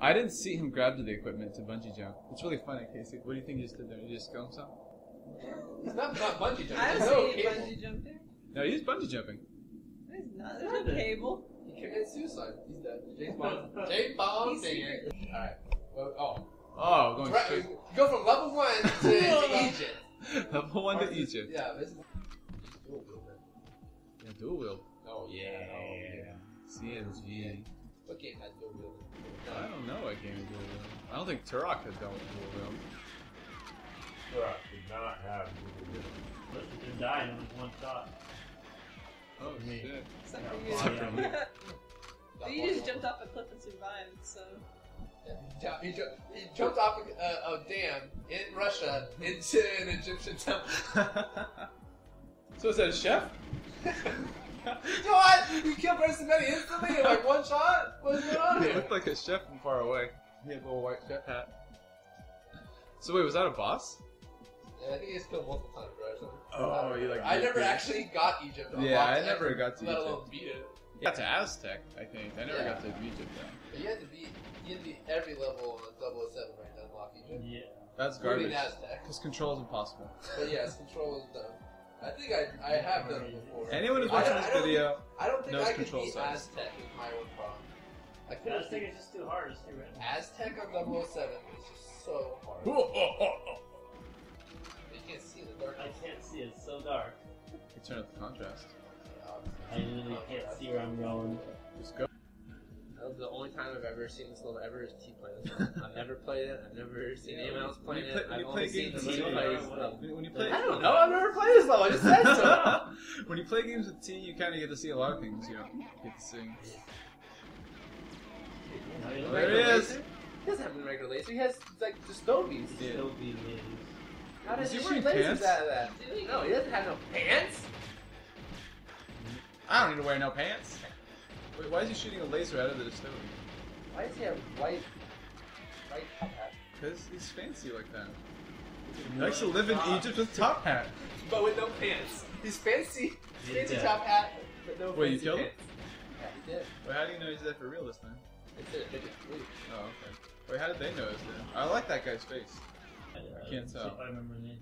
I didn't see him grab to the equipment to bungee jump. It's really funny, Casey. What do you think you just did there? You just go himself? He's not, not bungee jumping. I haven't There's no seen cable. bungee jumping. No, he's bungee jumping. There's not. There's no cable. He committed suicide. He's dead. James Bond. James Bond. He's Dang it. Alright. Well, oh. Oh, going Right, straight. Go from level one to, to Egypt. Level one to Egypt. Yeah, this is. Dual wielder. Yeah, dual wield. Oh, yeah. Oh, yeah. CNG. What game has dual wielder? I don't know what game is dual wield. I don't think Turok has dual wield. Turok did not have dual wield. Unless you can die in one shot. Oh Me. shit. Except for you. Except for me. But you just jumped off a cliff and survived, so. Yeah, he jumped- He, ju- he jumped off a, a, a dam in Russia into an Egyptian temple. so is that a chef? you know what? You killed Baron Samedi instantly in like one shot? What's going on He looked like a chef from far away. He had a little white chef hat. So wait, was that a boss? Yeah, I think he's killed multiple times, right? Oh, you like I never it. actually got Egypt. Yeah, I it, never got to let Egypt. alone beat it. You got to Aztec, I think. I never Yeah. got to Egypt though. But you had to beat, you had to beat every level on 007 right to unlock Egypt. Yeah. That's Including garbage. Aztec. Because control is impossible. But yes, control is done. I think I, I have done it before. Anyone who's I watching don't- this I don't video, I don't think knows I could control beat sucks. Aztec is my one problem. I I couldn't just think it's just too hard. It's too random. Aztec on 007 is just so hard. You can't see the dark. I can't see. It's so dark. you turn up the contrast. I literally can't see where I'm going. Just go. That was the only time I've ever seen this level ever is T play this one. I've never played it. I've never seen anyone else When playing you play- it. when I've you only play seen games the with T T, play like- this level. When when you play, I don't know. I've never played this level. I just said so. when you play games with T, you kind of get to see a lot of things you don't get to see. I mean, There he Regular is. laser? He doesn't have a regular laser. He has like just stovies. It's Yeah. still be lasers. How does Is he he wearing shoot lasers pants? out of that? Do? No, he doesn't have no pants. I don't need to wear no pants. Wait, why is he shooting a laser out of the distillery? Why does he have white, white top hat? Because he's fancy like that. He likes to live in ah. Egypt with top hat. But with no pants. He's fancy. He's fancy dead. top hat, but no Wait, you fancy killed him? Yeah, he did. Wait, how do you know he's there for real this time? It's a midget flute. Oh, okay. Wait, how did they know it's there? I like that guy's face. I can't see tell. I remember the name.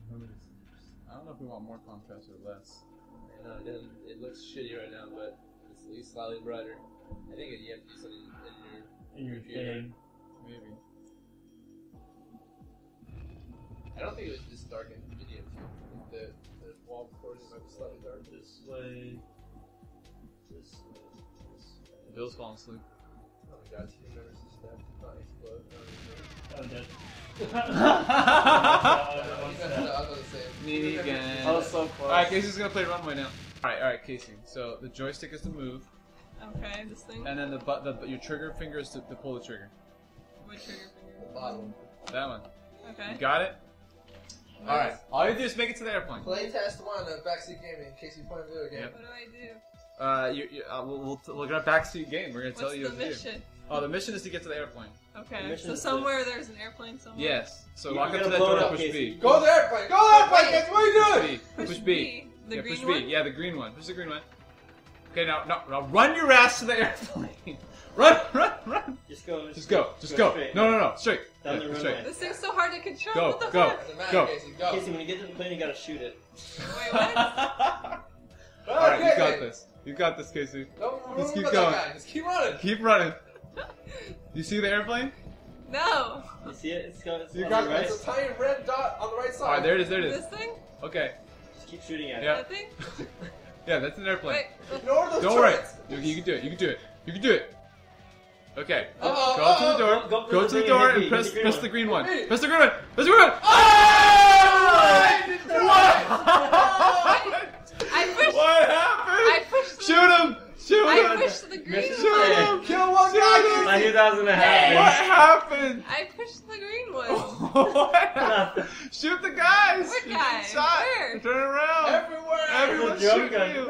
I don't know if we want more contrast or less. No, it doesn't. It looks shitty right now, but it's at least slightly brighter. I think you have to do something in your. In your Computer. thing. Maybe. I don't think it was this dark in the video too. The the wall portion might be slightly dark. This way. This way. This way. Bill's falling asleep. Oh my god, team members just have to not explode. No, Oh, dead. I was gonna say. Me again. I was so close. Alright, Casey's gonna play runway now. Alright, alright, Casey. So the joystick is to move, Okay, this thing. and then the but the, your trigger finger is to, to pull the trigger. What trigger finger? Bottom. That one. Okay. You got it? Alright. All you do is make it to the airplane. Play test one of Backseat Gaming in case you play a video game. Yep. What do I do? Uh, you, you, uh we'll, we'll, we're gonna backseat game. We're gonna What's tell you the what to do. mission? Oh, the mission is to get to the airplane. Okay, The mission so is somewhere there's an airplane somewhere. Yes. So You walk up gotta to that blow it door and up, push Casey. B. Go to the airplane! Go to the airplane, guys! What are you doing? B. Push, B. B. The yeah, green push one. B. Yeah, the green one. Push the green one. Okay, now, now, now run your ass to the airplane. run, run, run. Just go. Just go. Just go. straight. No, no, no. Straight. Down Yeah, the runway. straight. This thing's so hard to control. Go, what the go. fuck? Doesn't matter, Go. Casey. Go. Casey, when you get to the plane, you gotta shoot it. Wait, what? Go, Alright, you got this. You got this, Casey. Don't Let's keep going. that guy. Just keep running. Keep running. You see the airplane? no. You see it? It's going. It's You got the this. right. It's a tiny red dot on the right side. Alright, there it is, there it is. This thing? Okay. Just keep shooting at Yeah. it. That thing? Yeah, that's an airplane. Wait. Ignore those Don't worry. turrets. You, you can do it. You can do it. You can do it. Okay. Go, Uh-oh, to the door. Go- go for Go the to the door hit and B, press the green press one. the green one. Press the green one. Press the green one. Oh! What? I pushed. What I happened? pushed. The, Shoot him! Shoot I pushed the green Mrs. one. Shoot him! Kill one guy. him! I knew that was gonna What happen. happened? I pushed the green one. what happened? Shoot the guys! What You guy? get shot. Where? Turn around. Everywhere. Everyone It's a shoot gun. you.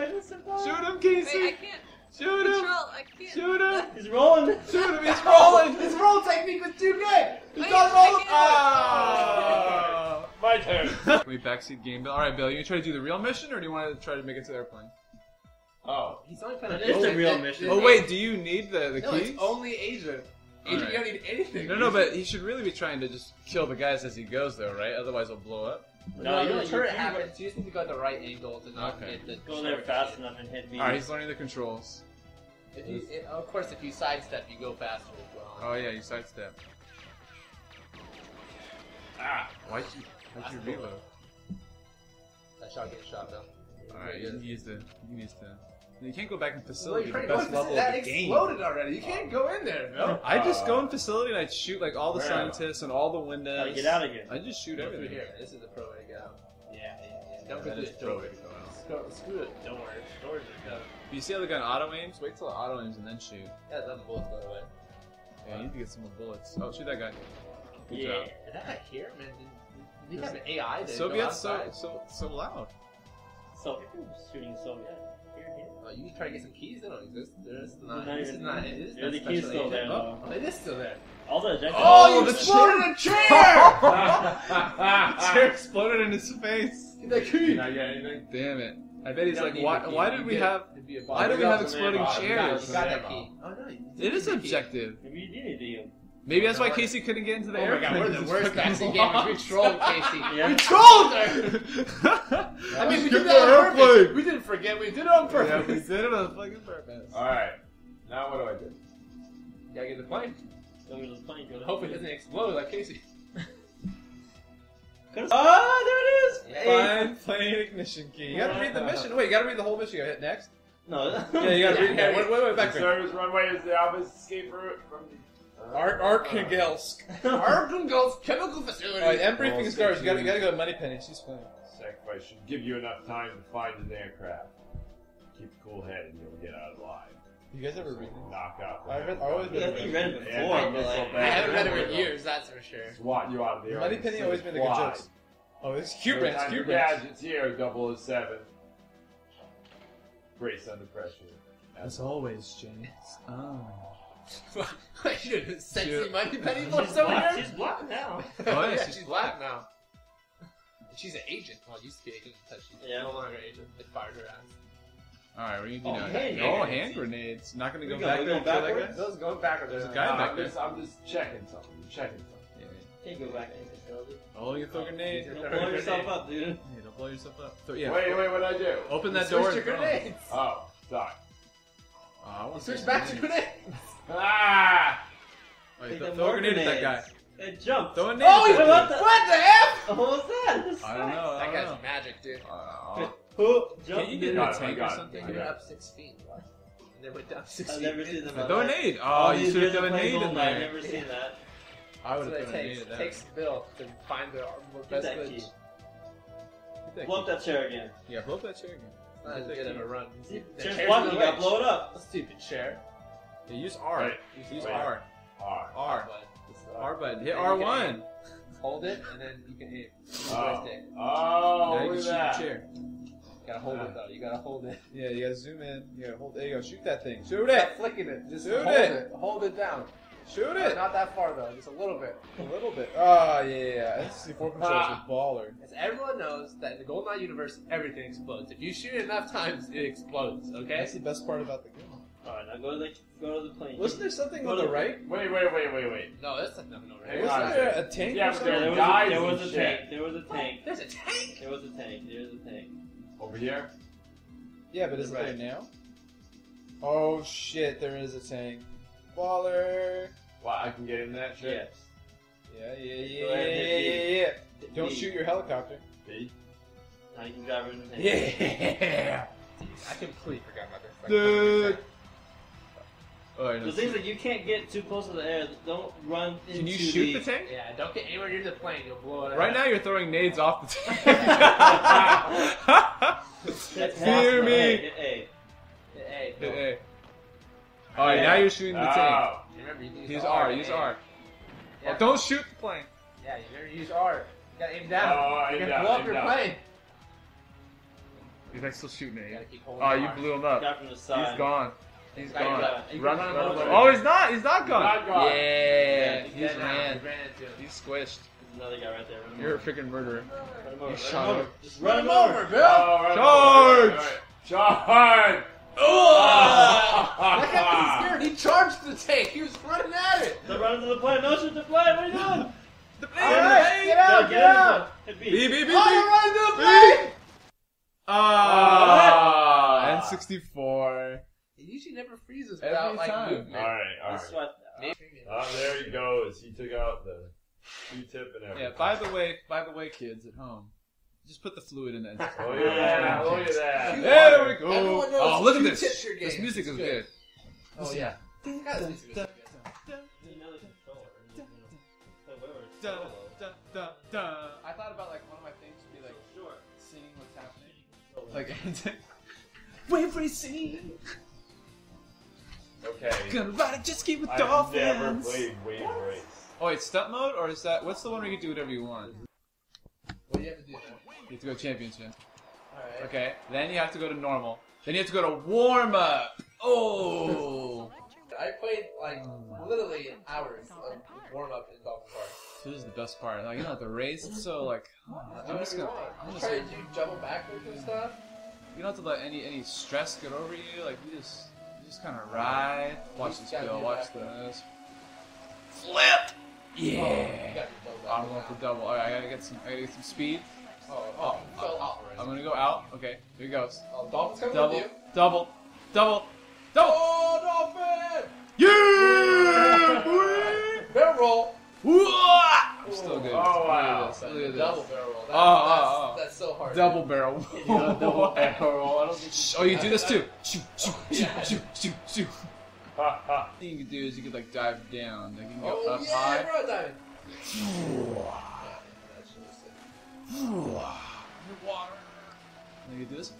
Shoot him, Wait, Casey! I can't Shoot him! control. I can't. Shoot him! He's rolling. Shoot him! He's rolling! His roll technique was too good. He Wait, got I roll. can't- Ah! My turn. Wait, backseat game. Bill. All right, Bill. You gonna try to do the real mission, or do you want to try to make it to the airplane? Oh. He's only playing That is the real mission. Oh wait, do you need the the No, keys? it's only Asia. Agent, Alright. you don't need anything. No, no, but he should really be trying to just kill the guys as he goes, though, right? Otherwise, he'll blow up. No, No, no, you- the turret you- happens. You just need to go at the right angle to not Okay. hit the. Go there turret. fast enough and hit me. All right, he's learning the controls. If you, it, of course, if you sidestep, you go faster as well. Oh yeah, you sidestep. Ah, why'd you why'd you That's cool. reload? That shot gets shot though. All right, he needs to. He needs to. You can't go back in facility. you the can't best level that of the game. exploded already. You can't go in there, Bill. I just go Uh, in facility and I shoot like all the where? scientists and all the windows. Gotta get out of here. I just shoot Go through everything. here. This is the pro way to go. Yeah, yeah, yeah. Don't go That through is the pro door. way to go out. Screw, screw the doors. Doors are dumb. You see how the gun auto aims? Wait till it auto aims and then shoot. Yeah, let the bullets go away. Yeah, you need to get some more bullets. Oh, shoot that guy. Good Yeah. job. Is that guy here, man? Did, did you have an AI that go Soviets so so so loud. So shooting Soviet. Here, here. Oh, you try to get some keys? They don't exist. This is They're not. not This is not. This is Yeah, not the key's still agent. there, Oh, though. it is still there. All the ejections. Oh, you the exploded a chair! Chair exploded in his face. Get that key. Can I get anything? Damn it! I bet he's like, why? Why You did we get- have? it'd be a Why do we have exploding some got, chairs? you got that key. Oh no, you It is did the key. objective. Maybe you did deal. Maybe that's oh why Casey couldn't get into the Oh my airplane. god, we're the He's worst fucking backseat gamers. We trolled Casey. Yeah. We trolled her! I mean, we did the that on purpose. We didn't forget. We did it on Yeah, purpose. we did it on fucking purpose. Alright. Now what do I do? Gotta get the plane. Don't get the plane. Go to Hope it doesn't explode like Casey. Oh, there it is. Find plane ignition key. You gotta read the mission. Wait, you gotta read the whole mission. You gotta hit next. No. Yeah, you gotta read. Yeah, Yeah, wait, wait, wait, The back there. service runway is the obvious escape route from the. Ar- Arkangelsk. Arkangelsk Chemical Facility. Alright, M briefing Well, is stars. You gotta, you gotta go to Moneypenny. She's fine. Sacrifice should give you enough time to find an aircraft. Keep a cool head and you'll get out alive. You guys ever read this? Knock out. I read- I always Yeah, I read think you read it before, no, but so like. I haven't read it in years, that's for sure. Swat you out of the air. Moneypenny always made a good jokes. Oh, this is Q branch. Q. Gadgets here, 007. Brace under pressure. As always, James. Oh. Wait, sexy Shoot. Moneypenny She's voice over black. here? She's black now. Oh, yeah, yeah, she's she's black now. She's an agent. Well, used to be agent, but she's Yeah. no longer agent. They fired her ass. Alright, what oh, are you Oh, gonna do hand now? Oh, grenades. hand grenades. Not gonna go go- back we there go and kill that guy? Those going backwards. There's a guy No, back I'm there. just, I'm just checking something. I'm checking something. Yeah, Can't go back and control it. Oh, you throw oh, a grenade. Don't a blow yourself grenade. up, dude. don't blow yourself up. Throw, yeah. Wait, wait, what did I do? Open that Switch door. to and throw 'em. grenades. Oh, sorry. Oh, I want Switch some back to grenades. grenades. Ah! Wait, th- throw a grenade at that guy. grenades. It jumped. Throw a nade Oh, at that what guy. the- What the F? What was that? I don't know. I That don't guy's know. magic, dude. Uh, Who jumped? Can you get in Got a it, I tank or got it. something? They I went up six feet. What? And they went down six I've feet. never seen them. in Throw a nade. Oh, you should have good thrown a nade in online, I've there. never seen that. I would That's have what thrown a it nade takes. at It that. takes Bill to find the Get best that glitch. key. Get that Blow up key. that chair again. Yeah, blow up that chair again. Not as good of a run. The Chair's chair's blocking. You gotta blow it up. Stupid chair. Yeah, use R. Right. Use Wait. R. Alright. R. Button. Just the R button. Hit Then you can R1. Hold it, and then you can aim. Use the Oh, joystick. oh Now you can look shoot at the that. chair. You gotta hold it though. You gotta hold it. Yeah, you gotta zoom in. You gotta hold. There you go. Shoot that thing. Shoot Stop it. flicking it. Just Shoot hold it. it. Hold it down. Shoot Uh, it. Not that far though. Just a little bit. A little bit. Oh yeah, yeah. yeah. N64 controls Ah. are baller. As everyone knows that in the GoldenEye universe, everything explodes. If you shoot it enough times, it explodes. Okay. That's the best part about the game. Alright, now go to the go to the plane. Wasn't there something Go on to- the right? Wait, wait, wait, wait, wait. No, that's not no, no, right? Hang Wasn't on. there a tank Yeah, or but something? There was, Guys a, there was and a shit. tank. There was a tank. There's a tank. There was a tank. There's a tank. Over here? Yeah, but is it there Right. now? Oh shit, there is a tank. Baller. Well, I can get in that shit? Yes. Yeah, yeah, yeah, Go yeah, ahead, yeah, hit yeah, yeah. Don't shoot your helicopter. B? Now you can drive in the tank. Yeah. I completely forgot about this. Dude. Oh, I know. The things that you can't get too close to the air, don't run into the Can you shoot the the tank? Yeah, don't get anywhere near the plane. You'll blow it. Up. Right now, you're throwing nades off the tank. That's Fear possible. me. Hey, hey, Hey, Hit no. A. All right, now you're shooting the oh, tank. Oh. Remember, you can use Use R. R. Use aim. R. Yeah. Oh, don't shoot the plane. Yeah, you never use R. You gotta aim down. Oh, you aim gotta down, blow up aim your down. plane. He's like still shooting You it. gotta keep holding Oh, you R. blew him up. Guy from the side. He's gone. He's Guy gone. got- you Run, can run, run run. over. Oh, he's not. He's not gone. He's Not gone. Yeah, He's he's man. Ran into. He's squished. There's another guy right there. Run You're a freaking murderer. Run him over. You Run shot him over. Just run him over, over. Bill. Oh, right, Charge! right, right, right. Charge! That guy was scared. He charged the tank. He was running at it. The run to the plane. No, shoot the plane. What are you doing? The Get out, get out, get out. Hit B. Beep, beep, beep, Oh, you're running to the plane. Ah, N64. It usually never freezes Every without like time. movement. Alright, alright. That's what. Maybe. Ah, there he goes. He took out the Q-tip and everything. Yeah, by the way, by the way, kids at home, just put the fluid in the N64. Oh yeah, look at that. There we go. Oh, look at this. This music is good. good. Oh yeah. I thought about like one of my things would be like Short. singing what's happening. Like Wave racing, Okay. gonna ride a jet ski with I've never dolphins. played Wave Race. Oh, wait, stunt mode or is that what's the one where you can do whatever you want? What do you have to do now? You have to go championship. Alright. Okay, then you have to go to normal. Then you have to go to warm up. Oh, I played like literally hours of warm up in Dolphin Park. this is the best part. Like you know, the race. It's so like Do I'm just gonna. I'm You just try gonna to do double backwards and stuff. You don't have to let any any stress get over you. Like you just you just kind of ride. Watch this go. Watch this. Flip. Oh, Yeah. gotta do double I'm going for double. All right, I gotta get some. I gotta get some speed. Oh, oh, oh you fell I'm gonna go out. Okay, here he goes. Oh, Dolphin's coming Double, with you. double, double, double. Oh, Dolphin! Yeah, boy. Barrel roll. Whoa! I'm still good. Oh, wow. Look at this. Look at this. Double barrel roll. That, oh, oh, that's, oh, oh. So hard. Double barrel. Yeah, double barrel. I don't think Oh, you do this too. Shoot, shoot, shoot, shoot, shoot, shoot. Ha ha. thing you can do is you could like dive down. Like you can go Oh, up yeah, high. bro, diamond. Yeah, that's really sick. Water. And you do this.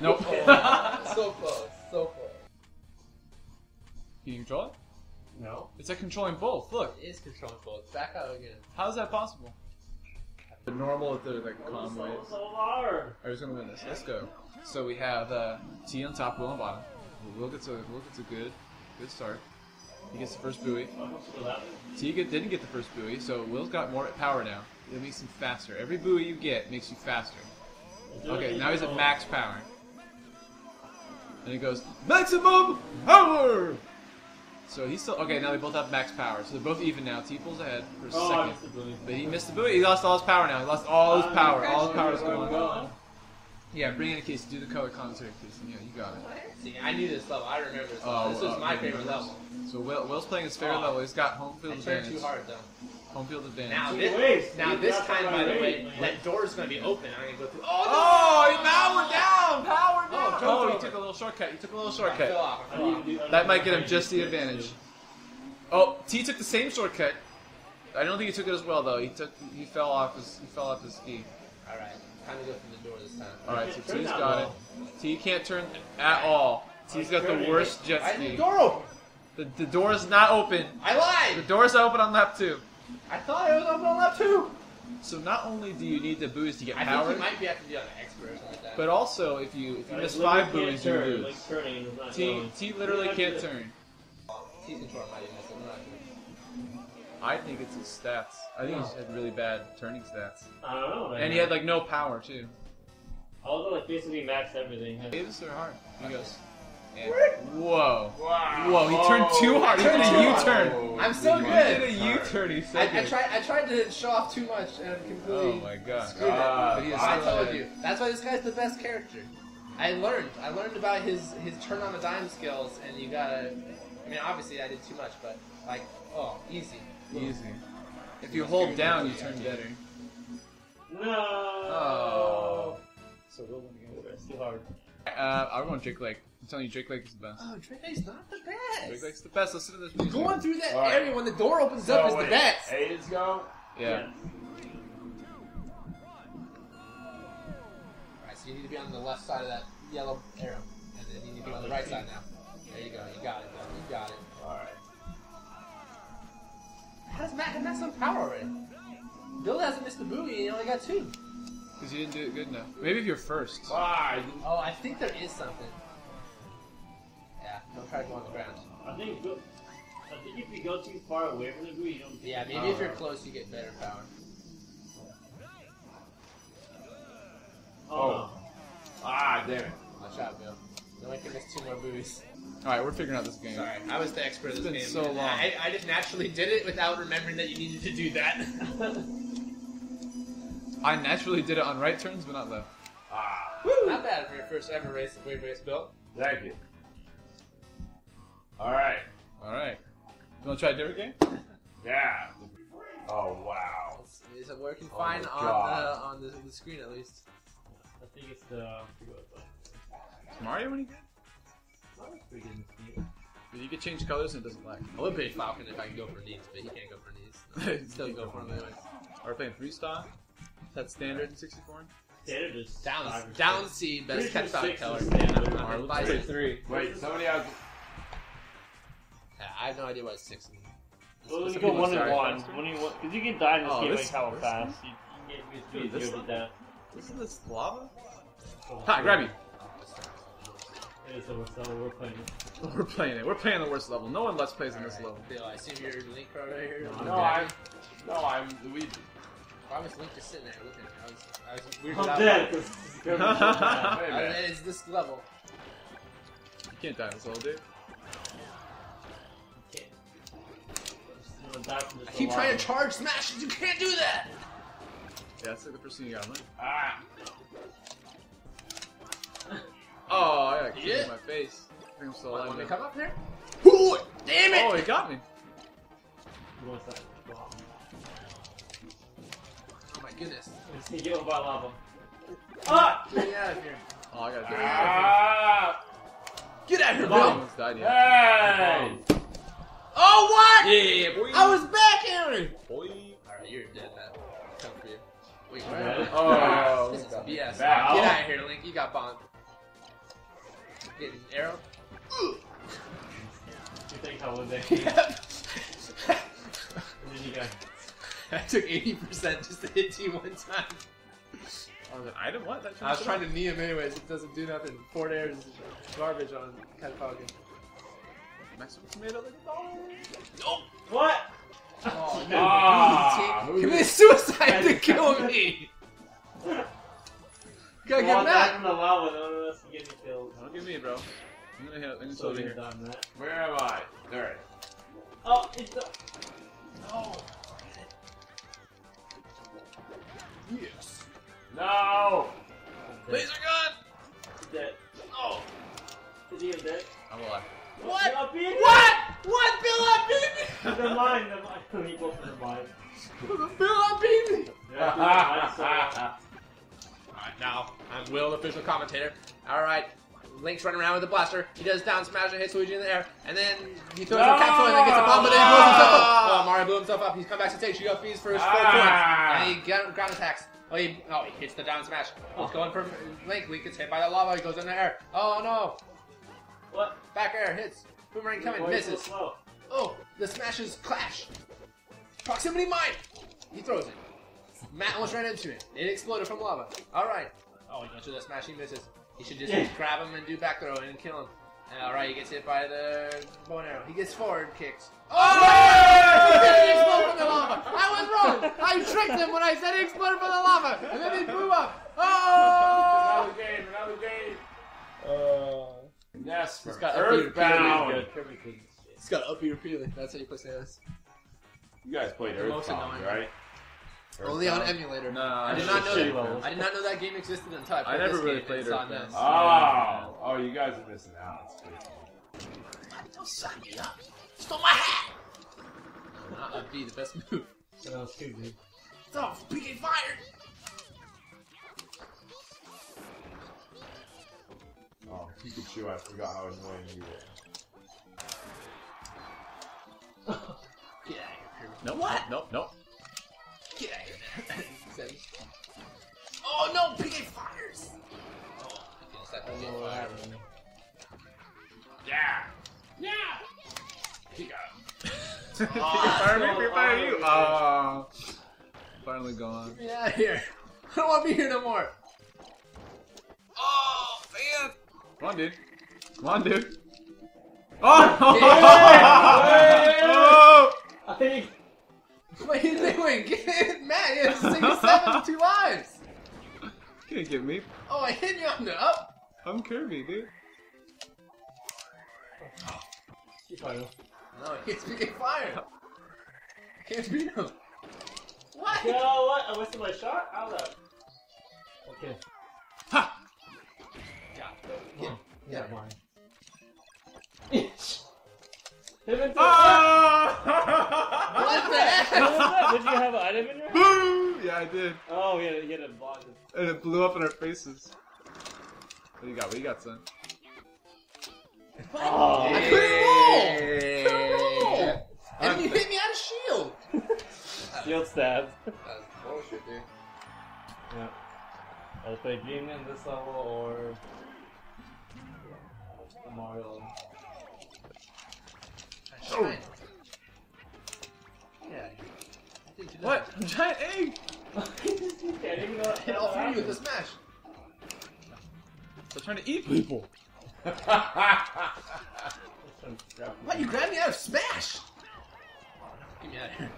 Nope. Oh, so close, so close. Can you control it? No. It's like controlling both. Look. It is controlling both. Back out again. How is that possible? The normal the like calm hard. Alright, who's gonna win this? Let's go. So we have uh, T on top, Will on bottom. Will gets a Will gets a good good start. He gets the first buoy. T get, didn't get the first buoy, so Will's got more power now. It makes him faster. Every buoy you get makes you faster. Okay, now he's at max power. And he goes, maximum power! So he's still, okay, now they both have max power. So they're both even now. T pulls ahead for a Oh, I second. missed the buoy. But he missed the buoy. He lost all his power now. He lost all his power. All his power is Where am I gone. going? Yeah, bring in a case. Do the color commentary, please. Yeah, you got it. See, I knew this level. I remember this Oh, level. this was uh, my favorite remember level. So Will, Will's playing his fair Oh. level. He's got home field turned advantage. too hard though. Home field advantage. Now this, ways. now this time, by the way, that door is gonna be open. I'm gonna go through. Oh, he no! powered down! Powered Oh, down! jumped Oh, he took a little shortcut. He took a little I fell shortcut. off. I I fell off. to do- I That might to get him just the advantage. Oh, T took the same shortcut. I don't think he took it as well though. He took he fell off his he fell off his ski. All right, time to go through the door this time. All right, so T's that got it. well. T can't turn at all. T's got the worst jet I need the ski. door open. The, the door is not open. I lied. The lied. door's open on lap two. I thought it was open on lap two. So not only do you need the buoys to get I think power, you might be have to be on an expert or something like that. but also if you if you miss five can't buoys, you turn, lose. Like turning is not T going. T literally You can't have to- turn. T control might be missing. I'm not sure. I think it's his stats. I think he oh. had really bad turning stats, I don't know. Man. and he had like no power too. Although like basically maxed everything. Waves are hard. He goes. And, whoa. Wow. Whoa, he turned too hard. He did turned a too hard. U-turn. I'm so He did a U-turn. He said I, I tried. I tried to show off too much and completely. Oh my god. Screwed it. Ah, But I told you. That's why this guy's the best character. I learned. I learned about his his turn on the dime skills, and you gotta. I mean, obviously I did too much, but like, oh, easy. Easy. If you hold down, you turn better. No. Oh. So we'll win again. It's too hard. Uh, I'm going Drake Lake. I'm telling you, Drake Lake is the best. Oh, Drake's not the best. Drake best. Lake's the best. Listen to this music. Going through that All right. area when the door opens So up is the best. A is go. Yeah. Alright, so you need to be on the left side of that yellow arrow, and then you need to be on the right side now. There you go. You got it. Bill. You got it. All right. How does Matt have some power already? Bill hasn't missed the buoy, and he only got two. Because you didn't do it good enough. Maybe if you're first. Five. Oh, I think there is something. Yeah, don't try to go on the ground. I think. Go, I think if you go too far away from the buoy, you don't. Yeah, maybe if you're close, you get better power. Oh. Ah, damn it. Watch out, Bill. No, I can miss two more buoys. All right, we're figuring out this game. Sorry, I was the expert of this been game. so long. I, I just naturally did it without remembering that you needed to do that. I naturally did it on right turns, but not left. Ah, Not bad for your first ever race wave race built. thank you. All right. All right. You want to try a different game? Yeah. Oh wow. Is, is it working Oh fine on the on the, the screen at least? I think it's the. I forget what it's Is Mario any good? like. It's pretty good in this game. But you can change colors and it doesn't lag. I would pay Falcon if I can go for knees, but he can't go for knees. Still go for them anyways. Are We're playing freestyle. That's standard in 64. Standard is Down, five or down six. C, best sure catch value six color. is standard. I'm- I'm let's advising- play three. Wait, somebody else. Yeah, I have no idea what six is. Well, you Some go people one and start one. faster. When you because you can die in this Oh, game this- like how this- fast. You, you can get Dude, you this to one? death. Isn't this lava? Oh, Hi, grab me. It is the worst level we're playing. We're playing it. We're playing the worst level. No one lets plays in this level. Bill, I assume you're Link right here. No, No, I'm. No, I'm Luigi. Why was Link just sitting there looking? I was, I was weirded I'm dead because this is gonna be so bad. Wait a I was- minute. It's this level. You can't die in this level, dude. Can't. Just gonna die from this I keep lava. trying to charge smashes. You can't do that. Yeah, that's like the first thing you gotta learn. Ah. Oh, I got kicked Yeah. in my face. I think I'm still What, alive. want me to come up here? Ooh, damn it! Oh, he got me. Who wants that? Goodness. Let's see you by lava. Ah! Get me out of here. Oh, I got it. Ah. Get out of here, No Bill. one's died yet. Hey. Oh, what? Yeah, boy. I was back, Henry. Boy. Alright, you're dead, man. Come for you. Wait, You where? Oh. This is BS. Back. Get out of here, Link. You got bombed. Getting an arrow. You think I would that game? And then you go. I took 80% just to hit you one time. I was like, I an item? What? That I was trying to knee him anyways. It doesn't do nothing. Four airs is garbage on Ken Falcon. Mexican tomato like a dog. What? Oh, no. Ah, He who committed did- suicide to kill me. Gotta Go get on back. down from the lava. No one else can get me killed. Don't get me, bro. I'm gonna hit. I'm gonna So over you're here. done. Where am I? There. Oh, it's the. No. Yes. No. Laser gun. Dead. Oh. Is he dead? I'm alive. What? Bill, beat What? What? Bill up beat me. Never mind. Never mind. He goes for the mind. Bill up beat me. Yeah, I saw. Alright, now I'm Will, the official commentator. Alright, Link's running around with a blaster. He does down smash and hits Luigi in the air, and then he throws No! a capsule and then gets a bomb, but then he blows himself up. Oh, Mario blew himself up. He's come back to take you up fees for his four Ah! points. And he got ground attacks. Oh he, oh, he hits the down smash. He's going for Link. Link gets hit by the lava. He goes in the air. Oh no! What? Back air hits. Boomerang coming, Why misses. so slow? Oh, the smashes clash. Proximity mine. He throws it. Matt almost ran into it. It exploded from lava. All right. Oh, he goes to the smash. He misses. He should just Yeah. grab him and do back throw and kill him. All right, he gets hit by the bow and arrow. He gets forward kicks. Oh! He didn't explode from the lava. I was wrong. I tricked him when I said he exploded from the lava, and then he blew up. Oh! Another game. Another game. Uh, Yes. He's for got Earthbound. It's got up here repeatedly. That's how you play Samus. You guys played The most Earthbound, annoying. right? Only on emulator. Nah, I did not know that. levels. I did not know that game existed until I played I never this really game played and saw this. Oh, oh, you guys are missing out. It's pretty. Don't suck me up. Stole my hat. Not a B, the best move. So that was two, dude. Oh, PK fired. Oh, Pikachu, I forgot how annoying you were. Get out of here, Kirby. No. What? Nope. Nope. Get out of here. Seven. Oh no, PK fires. Oh, I finished that PK fire. Yeah! Yeah! Pika! fire me, free fire you. Oh. Uh, finally gone. Get out of here. I don't want to be here no more. Oh, man. Come on, dude. Come on, dude. Oh! oh! I think. What are you doing? Get Matt. You have 67 two lives. Can't get me. Oh, I hit you on the up. I'm Kirby, dude. Keep fighting. No, he gets me fired. Can't beat him. What? You know what? I wasted my shot? How's that? Okay. Ha! Yeah. Yeah. mine. Him and Ah! What the What heck? was that? Did you have an item in there? Boom! Yeah, I did. Oh, he had, he had a block. And it blew up in our faces. What do you got? What do you got, son? Oh, I couldn't roll. Couldn't roll. And you hit me out of shield. shield stab. That's bullshit, dude. Yeah. I'll play Dream in this level or Mario. Oh. Yeah. I think you know. What? Giant egg! Can't even know Hit all three with the smash. Stop trying to eat people. What? You grabbed me out of smash? Get me out of here.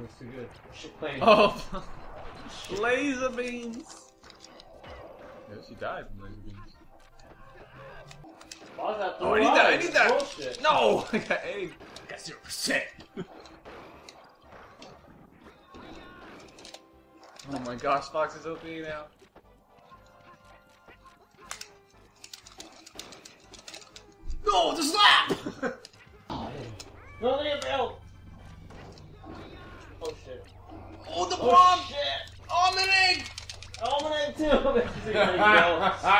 Looks too good. Shit playing. Oh, laser beams. Yeah, she died from laser beams. Why is that Oh, I need that, I need that. Bullshit. No, I got egg. Got zero percent. Oh my gosh, Fox is OP now. No, the slap. No, they have. Oh shit. Oh, the Oh bomb. shit. Oh, I'm an egg. Oh, my name too.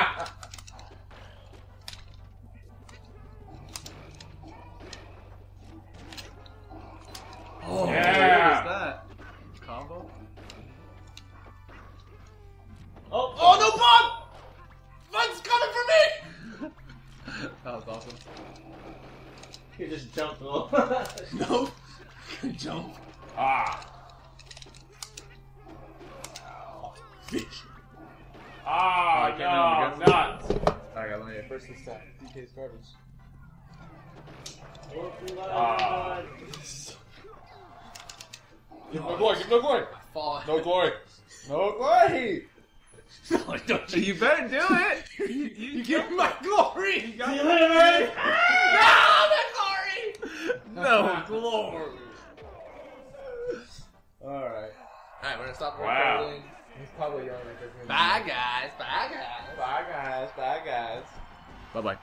No. Jump. ah. Fish. Ah, I can't no, remember. nuts. I got one first this time. DK's garbage. Ah. Give no glory, give no glory. Fall. No glory. No glory. No, don't you. You better do it. you, you, You give me my glory. you got See you later, man. No, my glory. no glory. Alright. Alright, we're gonna stop Wow. recording. He's probably yelling at me. Bye, guys. Bye, guys. Bye guys. Bye guys. Bye bye.